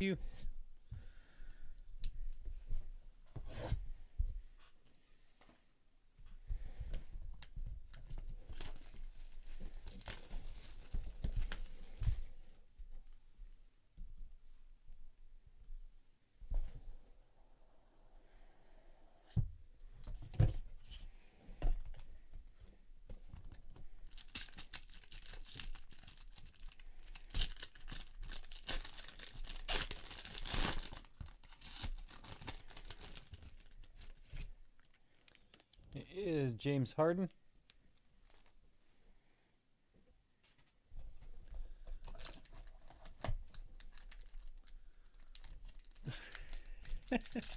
you. Is James Harden.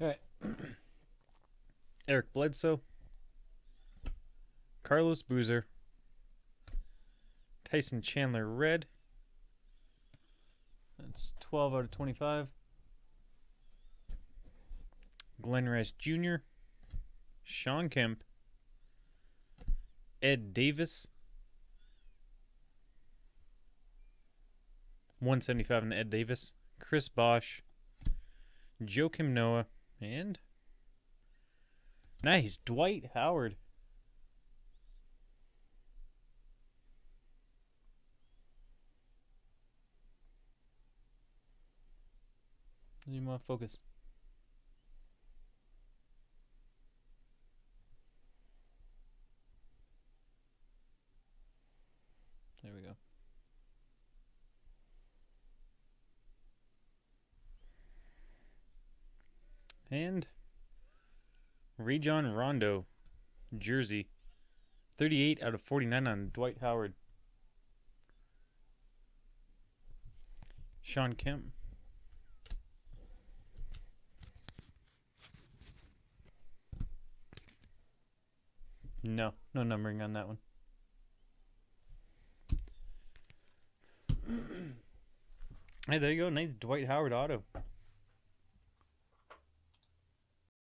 All right. Eric Bledsoe, Carlos Boozer, Tyson Chandler Red. That's 12 out of 25. Glen Rice Jr., Shawn Kemp, Ed Davis, 175 in the Ed Davis, Chris Bosh, Joakim Noah, and Nice, Dwight Howard. Need more focus. There we go. And Rajon Rondo, jersey. 38 out of 49 on Dwight Howard. Shawn Kemp. No, no numbering on that one. hey, there you go. Nice Dwight Howard auto.